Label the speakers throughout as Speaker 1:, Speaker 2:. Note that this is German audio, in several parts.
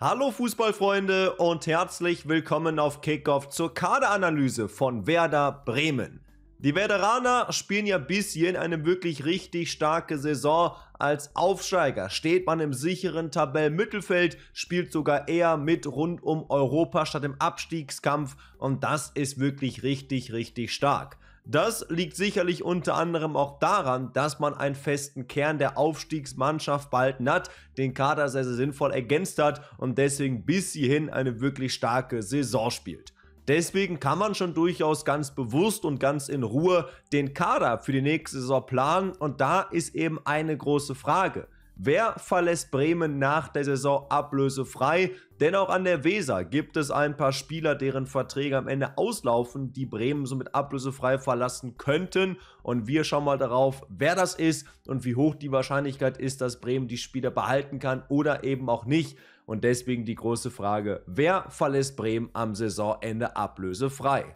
Speaker 1: Hallo Fußballfreunde und herzlich willkommen auf Kickoff zur Kaderanalyse von Werder Bremen. Die Werderaner spielen ja bis hierhin eine wirklich richtig starke Saison. Als Aufsteiger steht man im sicheren Tabellenmittelfeld, spielt sogar eher mit rund um Europa statt im Abstiegskampf und das ist wirklich richtig, richtig stark. Das liegt sicherlich unter anderem auch daran, dass man einen festen Kern der Aufstiegsmannschaft bald hat, den Kader sehr, sehr sinnvoll ergänzt hat und deswegen bis hierhin eine wirklich starke Saison spielt. Deswegen kann man schon durchaus ganz bewusst und ganz in Ruhe den Kader für die nächste Saison planen und da ist eben eine große Frage. Wer verlässt Bremen nach der Saison ablösefrei? Denn auch an der Weser gibt es ein paar Spieler, deren Verträge am Ende auslaufen, die Bremen somit ablösefrei verlassen könnten. Und wir schauen mal darauf, wer das ist und wie hoch die Wahrscheinlichkeit ist, dass Bremen die Spieler behalten kann oder eben auch nicht. Und deswegen die große Frage, wer verlässt Bremen am Saisonende ablösefrei?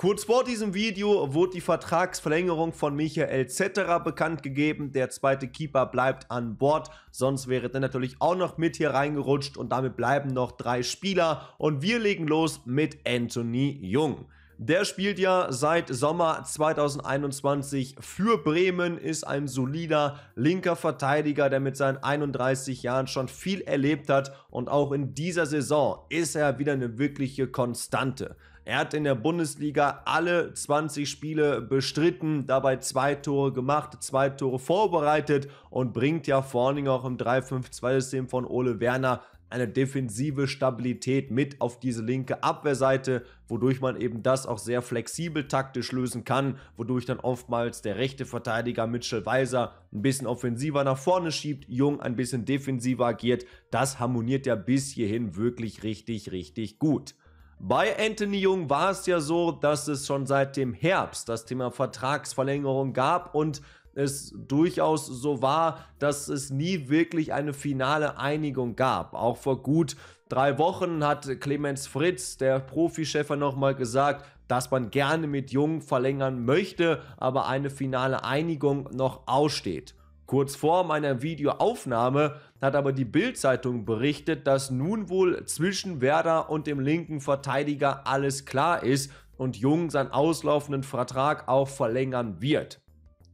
Speaker 1: Kurz vor diesem Video wurde die Vertragsverlängerung von Michael Zetterer bekannt gegeben. Der zweite Keeper bleibt an Bord, sonst wäre der natürlich auch noch mit hier reingerutscht und damit bleiben noch drei Spieler und wir legen los mit Anthony Jung. Der spielt ja seit Sommer 2021 für Bremen, ist ein solider linker Verteidiger, der mit seinen 31 Jahren schon viel erlebt hat und auch in dieser Saison ist er wieder eine wirkliche Konstante. Er hat in der Bundesliga alle 20 Spiele bestritten, dabei zwei Tore gemacht, zwei Tore vorbereitet und bringt ja vor allen Dingen auch im 3-5-2-System von Ole Werner eine defensive Stabilität mit auf diese linke Abwehrseite, wodurch man eben das auch sehr flexibel taktisch lösen kann, wodurch dann oftmals der rechte Verteidiger Mitchell Weiser ein bisschen offensiver nach vorne schiebt, Jung ein bisschen defensiver agiert. Das harmoniert ja bis hierhin wirklich richtig, richtig gut. Bei Anthony Jung war es ja so, dass es schon seit dem Herbst das Thema Vertragsverlängerung gab und es durchaus so war, dass es nie wirklich eine finale Einigung gab. Auch vor gut drei Wochen hat Clemens Fritz, der Profichef, nochmal gesagt, dass man gerne mit Jung verlängern möchte, aber eine finale Einigung noch aussteht. Kurz vor meiner Videoaufnahme hat aber die Bild-Zeitung berichtet, dass nun wohl zwischen Werder und dem linken Verteidiger alles klar ist und Jung seinen auslaufenden Vertrag auch verlängern wird.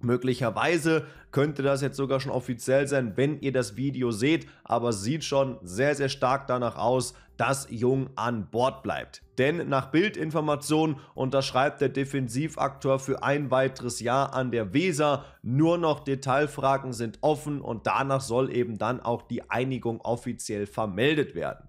Speaker 1: Möglicherweise könnte das jetzt sogar schon offiziell sein, wenn ihr das Video seht, aber sieht schon sehr, sehr stark danach aus, dass Jung an Bord bleibt. Denn nach Bildinformation unterschreibt der Defensivakteur für ein weiteres Jahr an der Weser. Nur noch Detailfragen sind offen und danach soll eben dann auch die Einigung offiziell vermeldet werden.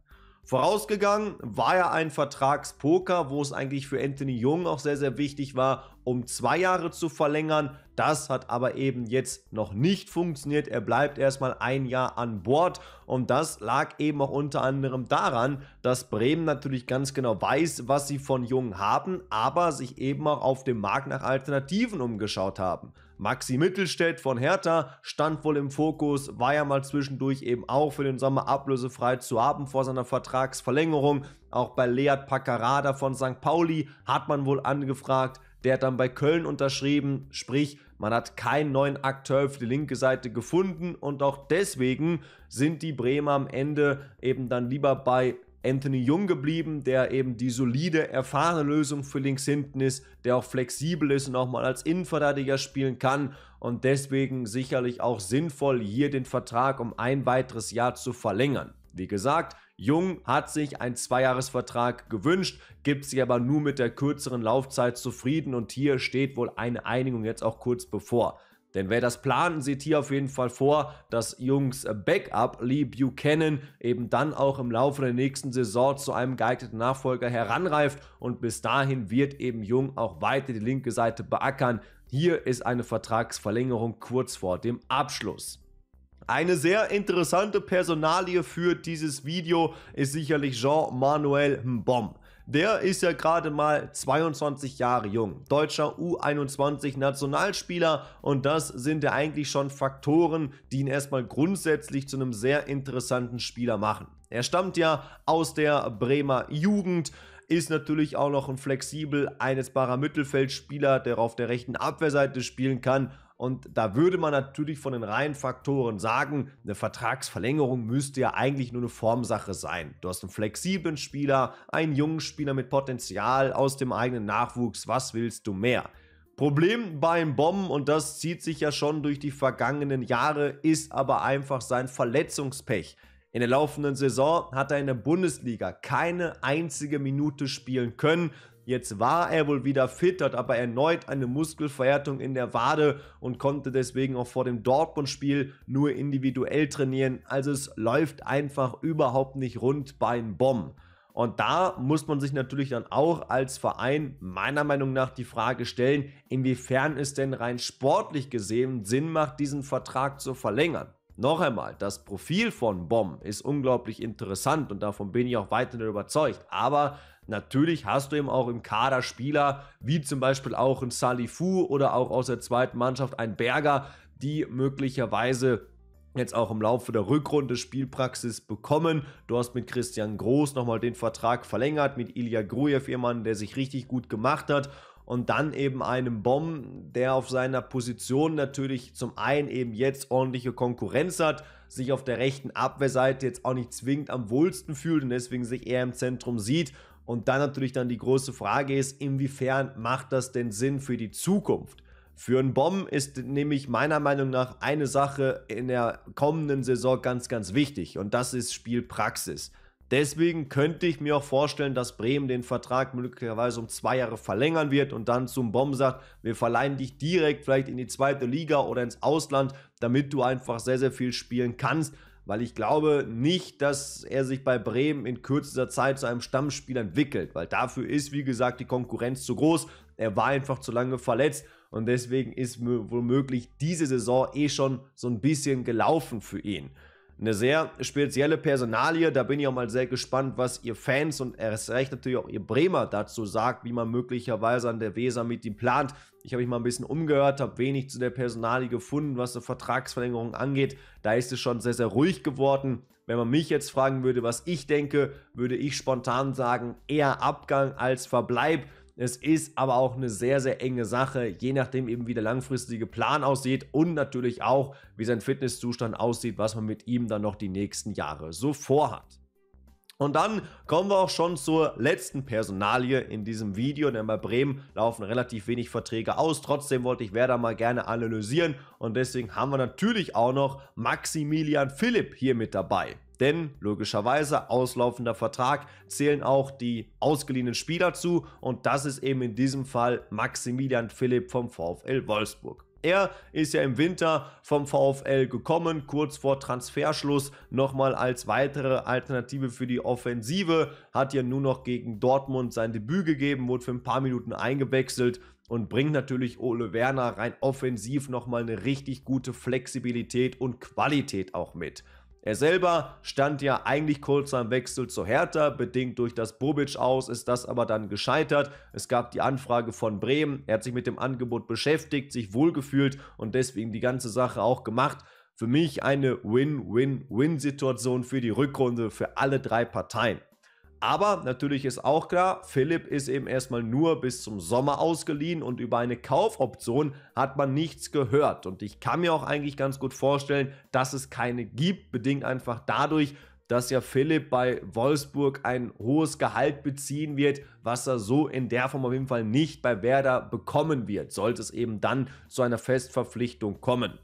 Speaker 1: Vorausgegangen war ja ein Vertragspoker, wo es eigentlich für Anthony Jung auch sehr, sehr wichtig war, um zwei Jahre zu verlängern. Das hat aber eben jetzt noch nicht funktioniert. Er bleibt erstmal ein Jahr an Bord und das lag eben auch unter anderem daran, dass Bremen natürlich ganz genau weiß, was sie von Jung haben, aber sich eben auch auf dem Markt nach Alternativen umgeschaut haben. Maxi Mittelstädt von Hertha stand wohl im Fokus, war ja mal zwischendurch eben auch für den Sommer ablösefrei zu haben vor seiner Vertragsverlängerung. Auch bei Leat Paccarada von St. Pauli hat man wohl angefragt. Der hat dann bei Köln unterschrieben, sprich, man hat keinen neuen Akteur für die linke Seite gefunden und auch deswegen sind die Bremer am Ende eben dann lieber bei Anthony Jung geblieben, der eben die solide, erfahrene Lösung für links hinten ist, der auch flexibel ist und auch mal als Innenverteidiger spielen kann und deswegen sicherlich auch sinnvoll, hier den Vertrag um ein weiteres Jahr zu verlängern. Wie gesagt, Jung hat sich einen Zweijahresvertrag gewünscht, gibt sich aber nur mit der kürzeren Laufzeit zufrieden und hier steht wohl eine Einigung jetzt auch kurz bevor. Denn wer das plant, sieht hier auf jeden Fall vor, dass Jungs Backup Lee Buchanan eben dann auch im Laufe der nächsten Saison zu einem geeigneten Nachfolger heranreift und bis dahin wird eben Jung auch weiter die linke Seite beackern. Hier ist eine Vertragsverlängerung kurz vor dem Abschluss. Eine sehr interessante Personalie für dieses Video ist sicherlich Jean-Manuel Mbom. Der ist ja gerade mal 22 Jahre jung, deutscher U21 Nationalspieler und das sind ja eigentlich schon Faktoren, die ihn erstmal grundsätzlich zu einem sehr interessanten Spieler machen. Er stammt ja aus der Bremer Jugend, ist natürlich auch noch ein flexibel einesbarer Mittelfeldspieler, der auf der rechten Abwehrseite spielen kann Und da würde man natürlich von den Reihenfaktoren sagen, eine Vertragsverlängerung müsste ja eigentlich nur eine Formsache sein. Du hast einen flexiblen Spieler, einen jungen Spieler mit Potenzial aus dem eigenen Nachwuchs. Was willst du mehr? Problem beim Bomben, und das zieht sich ja schon durch die vergangenen Jahre, ist aber einfach sein Verletzungspech. In der laufenden Saison hat er in der Bundesliga keine einzige Minute spielen können. Jetzt war er wohl wieder fit, hat aber erneut eine Muskelverhärtung in der Wade und konnte deswegen auch vor dem Dortmund-Spiel nur individuell trainieren. Also es läuft einfach überhaupt nicht rund bei Bomb. Und da muss man sich natürlich dann auch als Verein meiner Meinung nach die Frage stellen, inwiefern es denn rein sportlich gesehen Sinn macht, diesen Vertrag zu verlängern. Noch einmal, das Profil von Bomb ist unglaublich interessant und davon bin ich auch weiterhin überzeugt. Aber Natürlich hast du eben auch im Kader Spieler, wie zum Beispiel auch ein Salifu oder auch aus der zweiten Mannschaft ein Berger, die möglicherweise jetzt auch im Laufe der Rückrunde Spielpraxis bekommen. Du hast mit Christian Groß nochmal den Vertrag verlängert, mit Ilya Grujew jemanden, der sich richtig gut gemacht hat und dann eben einem Bomb, der auf seiner Position natürlich zum einen eben jetzt ordentliche Konkurrenz hat, sich auf der rechten Abwehrseite jetzt auch nicht zwingend am wohlsten fühlt und deswegen sich eher im Zentrum sieht und dann natürlich dann die große Frage ist, inwiefern macht das denn Sinn für die Zukunft? Für einen Bomb ist nämlich meiner Meinung nach eine Sache in der kommenden Saison ganz, ganz wichtig und das ist Spielpraxis. Deswegen könnte ich mir auch vorstellen, dass Bremen den Vertrag möglicherweise um zwei Jahre verlängern wird und dann zum Bomb sagt, wir verleihen dich direkt vielleicht in die zweite Liga oder ins Ausland, damit du einfach sehr, sehr viel spielen kannst weil ich glaube nicht, dass er sich bei Bremen in kürzester Zeit zu einem Stammspieler entwickelt, weil dafür ist, wie gesagt, die Konkurrenz zu groß. Er war einfach zu lange verletzt und deswegen ist womöglich diese Saison eh schon so ein bisschen gelaufen für ihn eine sehr spezielle Personalie. Da bin ich auch mal sehr gespannt, was ihr Fans und erst recht natürlich auch ihr Bremer dazu sagt, wie man möglicherweise an der Weser mit ihm plant. Ich habe mich mal ein bisschen umgehört, habe wenig zu der Personalie gefunden, was eine Vertragsverlängerung angeht. Da ist es schon sehr, sehr ruhig geworden. Wenn man mich jetzt fragen würde, was ich denke, würde ich spontan sagen, eher Abgang als Verbleib. Es ist aber auch eine sehr, sehr enge Sache, je nachdem eben wie der langfristige Plan aussieht und natürlich auch, wie sein Fitnesszustand aussieht, was man mit ihm dann noch die nächsten Jahre so vorhat. Und dann kommen wir auch schon zur letzten Personalie in diesem Video, denn bei Bremen laufen relativ wenig Verträge aus. Trotzdem wollte ich Werder mal gerne analysieren und deswegen haben wir natürlich auch noch Maximilian Philipp hier mit dabei. Denn logischerweise auslaufender Vertrag zählen auch die ausgeliehenen Spieler zu und das ist eben in diesem Fall Maximilian Philipp vom VfL Wolfsburg. Er ist ja im Winter vom VfL gekommen, kurz vor Transferschluss, nochmal als weitere Alternative für die Offensive, hat ja nur noch gegen Dortmund sein Debüt gegeben, wurde für ein paar Minuten eingewechselt und bringt natürlich Ole Werner rein offensiv nochmal eine richtig gute Flexibilität und Qualität auch mit. Er selber stand ja eigentlich kurz am Wechsel zur Hertha, bedingt durch das Bobic aus, ist das aber dann gescheitert. Es gab die Anfrage von Bremen, er hat sich mit dem Angebot beschäftigt, sich wohlgefühlt und deswegen die ganze Sache auch gemacht. Für mich eine Win-Win-Win-Situation für die Rückrunde für alle drei Parteien. Aber natürlich ist auch klar, Philipp ist eben erstmal nur bis zum Sommer ausgeliehen und über eine Kaufoption hat man nichts gehört. Und ich kann mir auch eigentlich ganz gut vorstellen, dass es keine gibt, bedingt einfach dadurch, dass ja Philipp bei Wolfsburg ein hohes Gehalt beziehen wird, was er so in der Form auf jeden Fall nicht bei Werder bekommen wird, sollte es eben dann zu einer Festverpflichtung kommen.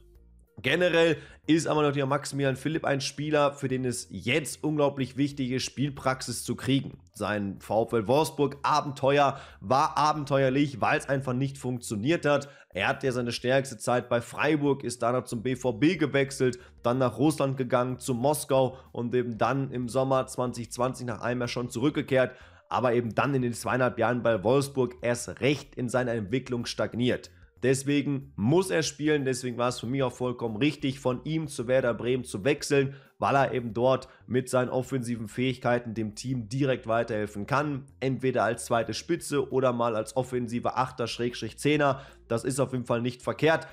Speaker 1: Generell ist aber natürlich Maximilian Philipp ein Spieler, für den es jetzt unglaublich wichtig ist, Spielpraxis zu kriegen. Sein VfL Wolfsburg Abenteuer war abenteuerlich, weil es einfach nicht funktioniert hat. Er hat ja seine stärkste Zeit bei Freiburg, ist danach zum BVB gewechselt, dann nach Russland gegangen, zu Moskau und eben dann im Sommer 2020 nach einem Jahr schon zurückgekehrt, aber eben dann in den zweieinhalb Jahren bei Wolfsburg erst recht in seiner Entwicklung stagniert. Deswegen muss er spielen. Deswegen war es für mich auch vollkommen richtig, von ihm zu Werder Bremen zu wechseln, weil er eben dort mit seinen offensiven Fähigkeiten dem Team direkt weiterhelfen kann. Entweder als zweite Spitze oder mal als offensive Achter-Zehner. Das ist auf jeden Fall nicht verkehrt.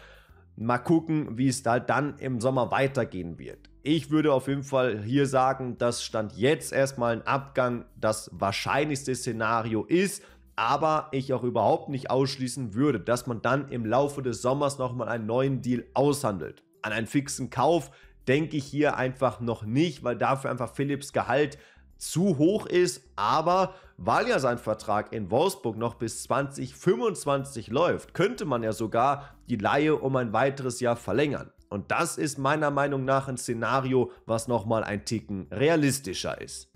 Speaker 1: Mal gucken, wie es da dann im Sommer weitergehen wird. Ich würde auf jeden Fall hier sagen, dass Stand jetzt erstmal ein Abgang das wahrscheinlichste Szenario ist. Aber ich auch überhaupt nicht ausschließen würde, dass man dann im Laufe des Sommers nochmal einen neuen Deal aushandelt. An einen fixen Kauf denke ich hier einfach noch nicht, weil dafür einfach Philips Gehalt zu hoch ist, aber weil ja sein Vertrag in Wolfsburg noch bis 2025 läuft, könnte man ja sogar die Laie um ein weiteres Jahr verlängern. Und das ist meiner Meinung nach ein Szenario, was nochmal ein Ticken realistischer ist.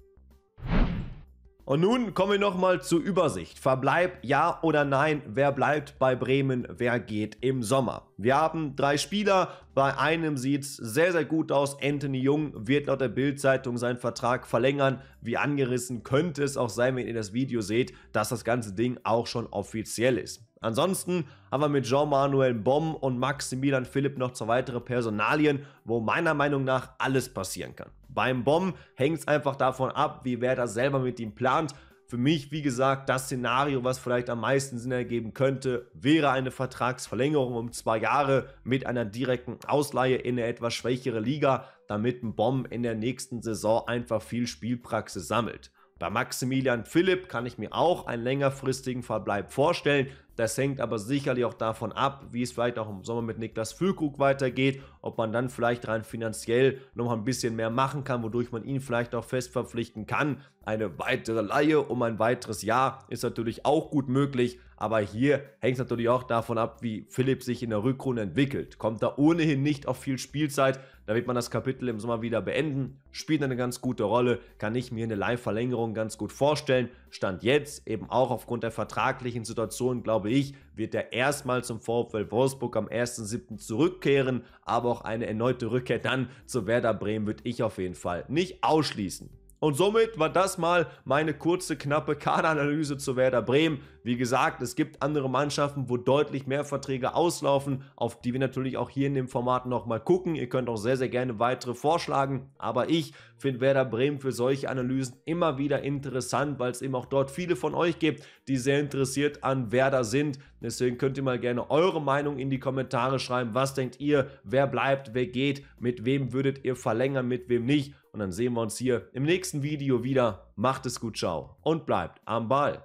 Speaker 1: Und nun kommen wir nochmal zur Übersicht. Verbleib ja oder nein, wer bleibt bei Bremen, wer geht im Sommer. Wir haben drei Spieler, bei einem sieht es sehr, sehr gut aus. Anthony Jung wird laut der Bild-Zeitung seinen Vertrag verlängern. Wie angerissen könnte es auch sein, wenn ihr das Video seht, dass das ganze Ding auch schon offiziell ist. Ansonsten haben wir mit Jean-Manuel Bomm und Maximilian Philipp noch zwei weitere Personalien, wo meiner Meinung nach alles passieren kann. Beim Bomm hängt es einfach davon ab, wie wer das selber mit ihm plant. Für mich, wie gesagt, das Szenario, was vielleicht am meisten Sinn ergeben könnte, wäre eine Vertragsverlängerung um zwei Jahre mit einer direkten Ausleihe in eine etwas schwächere Liga, damit ein Bomb in der nächsten Saison einfach viel Spielpraxis sammelt. Bei Maximilian Philipp kann ich mir auch einen längerfristigen Verbleib vorstellen. Das hängt aber sicherlich auch davon ab, wie es vielleicht auch im Sommer mit Niklas Füllkrug weitergeht, ob man dann vielleicht rein finanziell noch ein bisschen mehr machen kann, wodurch man ihn vielleicht auch fest verpflichten kann. Eine weitere Laie um ein weiteres Jahr ist natürlich auch gut möglich, aber hier hängt es natürlich auch davon ab, wie Philipp sich in der Rückrunde entwickelt. Kommt da ohnehin nicht auf viel Spielzeit, da wird man das Kapitel im Sommer wieder beenden. Spielt eine ganz gute Rolle, kann ich mir eine Live-Verlängerung ganz gut vorstellen. Stand jetzt, eben auch aufgrund der vertraglichen Situation, glaube ich, wird er erstmal zum VfL Wolfsburg am 1.7. zurückkehren, aber auch eine erneute Rückkehr dann zu Werder Bremen würde ich auf jeden Fall nicht ausschließen. Und somit war das mal meine kurze, knappe Kaderanalyse zu Werder Bremen. Wie gesagt, es gibt andere Mannschaften, wo deutlich mehr Verträge auslaufen, auf die wir natürlich auch hier in dem Format nochmal gucken. Ihr könnt auch sehr, sehr gerne weitere vorschlagen. Aber ich finde Werder Bremen für solche Analysen immer wieder interessant, weil es eben auch dort viele von euch gibt, die sehr interessiert an Werder sind. Deswegen könnt ihr mal gerne eure Meinung in die Kommentare schreiben. Was denkt ihr? Wer bleibt? Wer geht? Mit wem würdet ihr verlängern? Mit wem nicht? Und dann sehen wir uns hier im nächsten Video wieder. Macht es gut, ciao und bleibt am Ball.